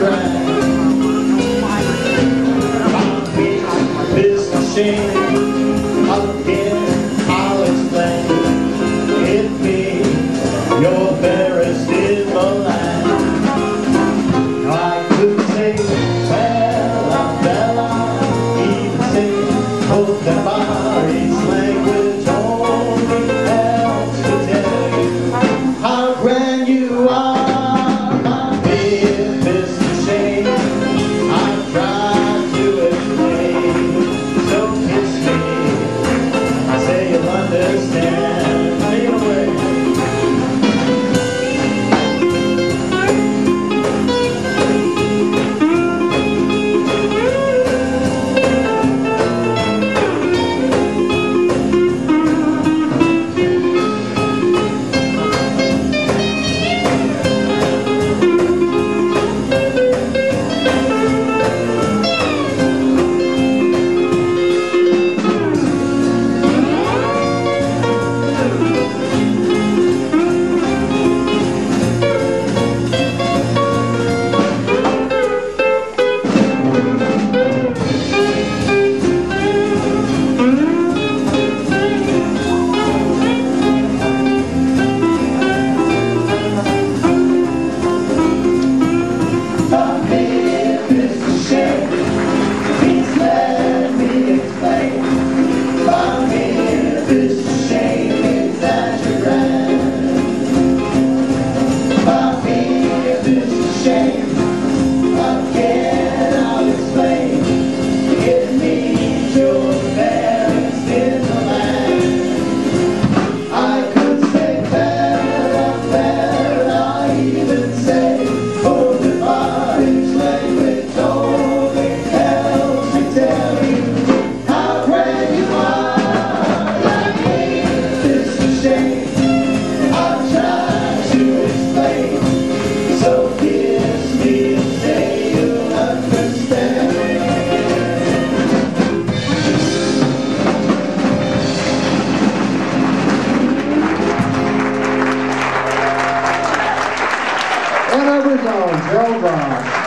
cry. Again, I'll explain. It be your fairest in the. I could Bella, even sing oh, the bar land. And overtime, Gerald Brown.